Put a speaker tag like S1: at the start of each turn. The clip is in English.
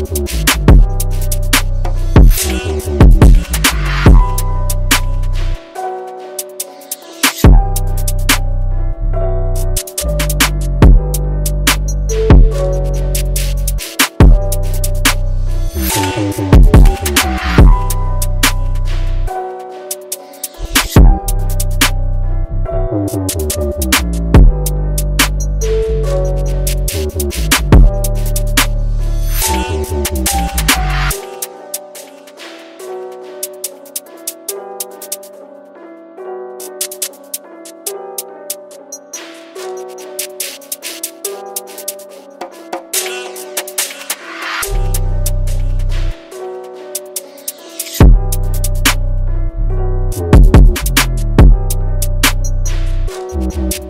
S1: Thank you. Thank you.